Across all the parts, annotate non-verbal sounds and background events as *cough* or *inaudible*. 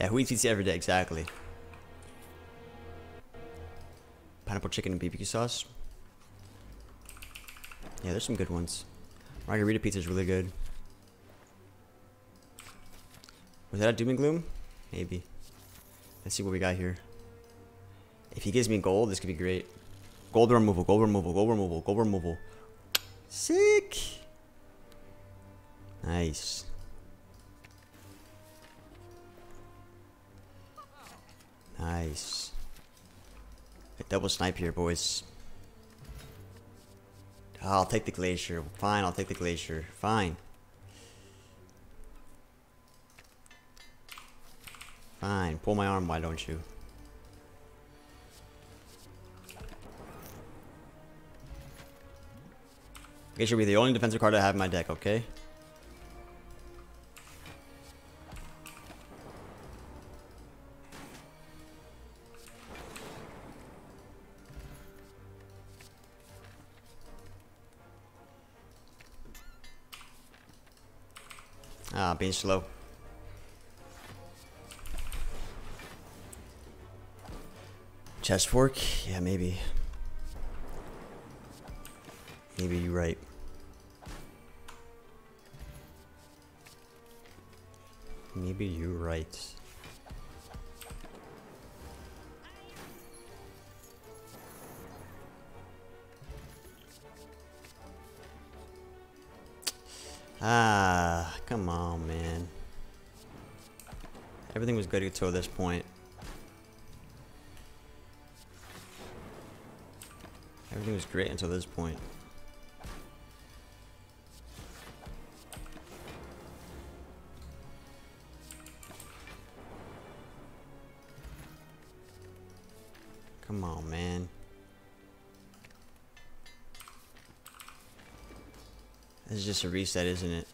Yeah, who eats pizza every day? Exactly. Pineapple chicken and BBQ sauce. Yeah, there's some good ones. Margarita pizza is really good. Was that a doom and gloom? Maybe. Let's see what we got here. If he gives me gold, this could be great. Gold removal, gold removal, gold removal, gold removal. Sick. Nice. Nice. A double snipe here, boys. Ah, I'll take the glacier. Fine, I'll take the glacier. Fine. Fine. Pull my arm, why don't you? Glacier will be the only defensive card I have in my deck, okay? Ah, being slow. Chest fork? Yeah, maybe. Maybe you're right. Maybe you're right. Ah, come on, man. Everything was good until this point. Everything was great until this point. Come on, man. This is just a reset, isn't it?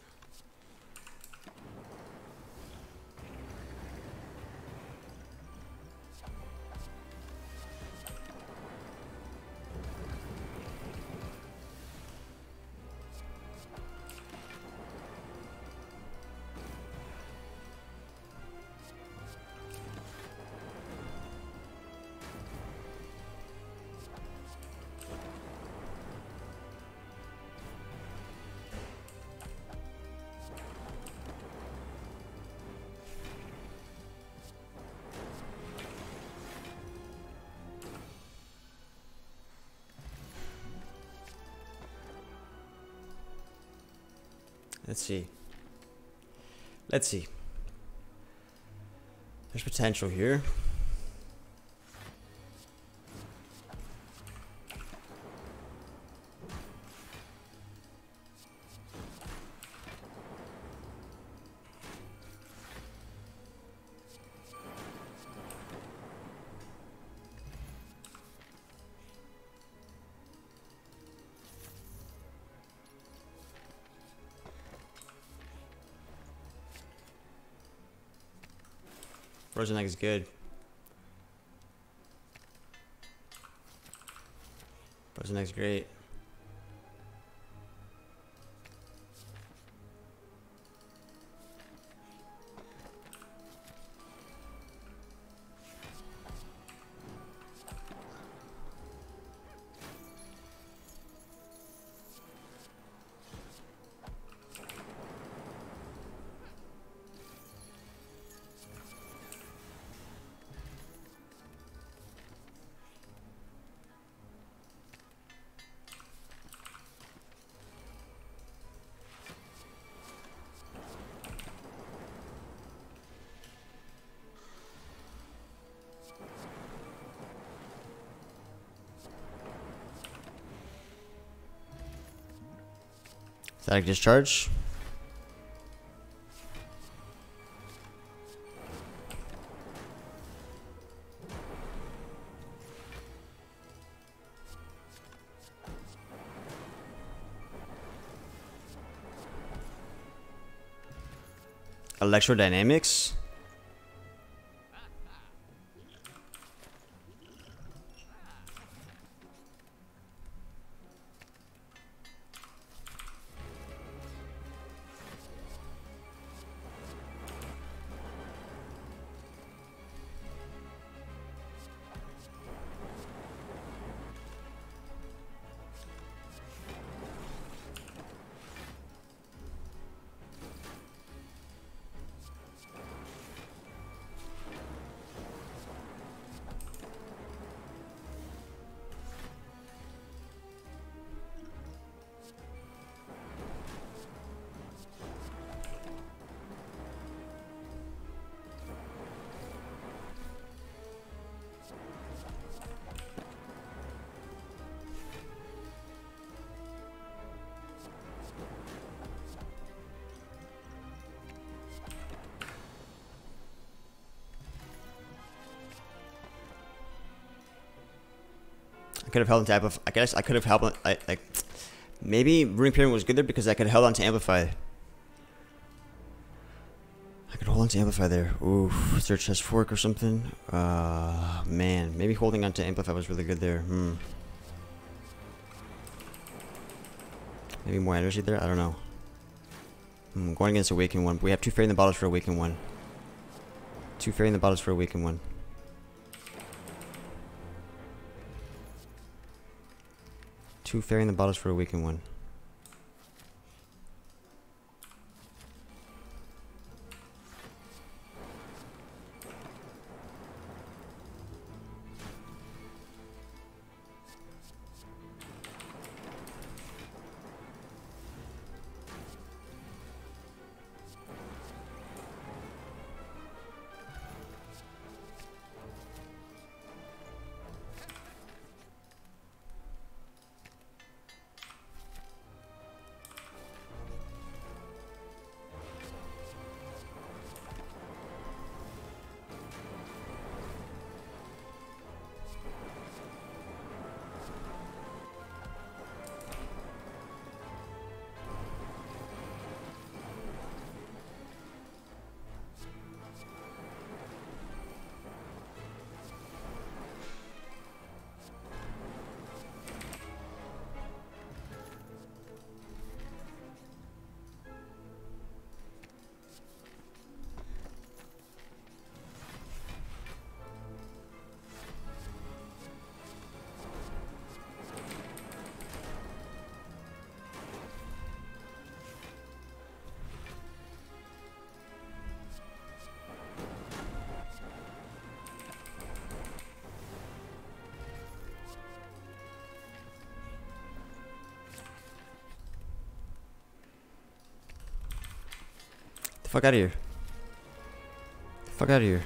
Let's see. Let's see. There's potential here. Frozen egg is good. Frozen egg's great. Static discharge. Electrodynamics. I could have held on to amplify. I guess I could have held on. Like maybe Runic Pyramid was good there because I could have held on to amplify. I could hold on to amplify there. Ooh, search chest fork or something. Uh, man, maybe holding on to amplify was really good there. Hmm. Maybe more energy there. I don't know. Hmm, going against Awaken one. We have two fairy in the bottles for Awaken one. Two fairy in the bottles for Awaken one. Two fairy in the bottles for Awaken one. Fuck out of here. Fuck out of here.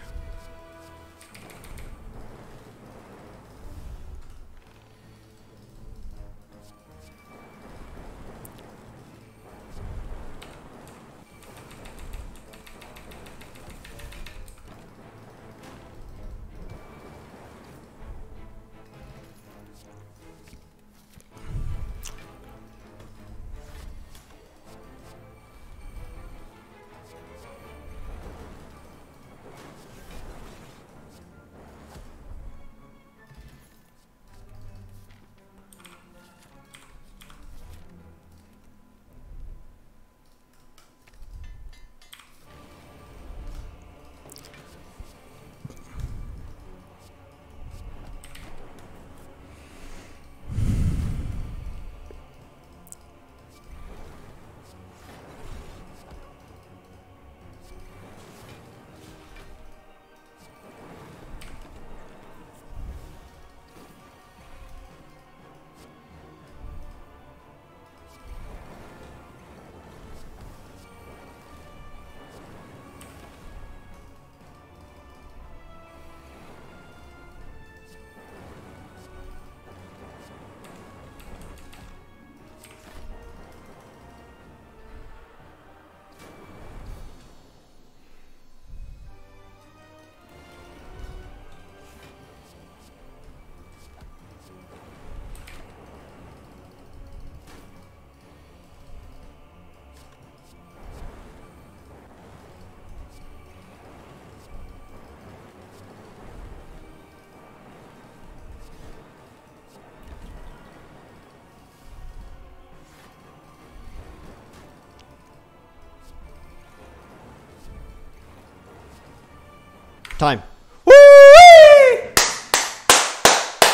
Time.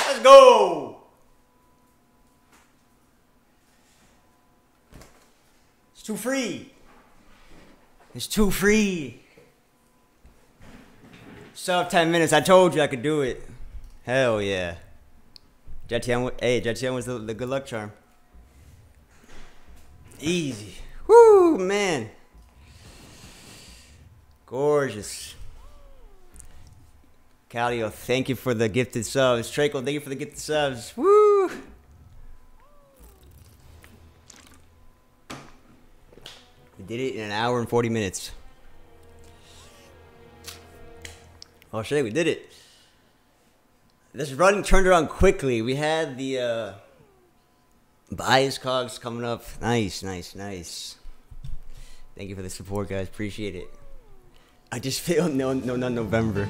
Let's go. It's too free. It's too free. Sub 10 minutes. I told you I could do it. Hell yeah. Jetian, hey, Jetian was the, the good luck charm. Easy. Woo, man. Gorgeous. Calio, thank you for the gifted subs. Traco, thank you for the gifted subs. Woo! We did it in an hour and 40 minutes. Oh shit, we did it. this run turned around quickly. We had the uh, bias cogs coming up. Nice, nice, nice. Thank you for the support, guys. Appreciate it. I just *laughs* feel no, no, not November.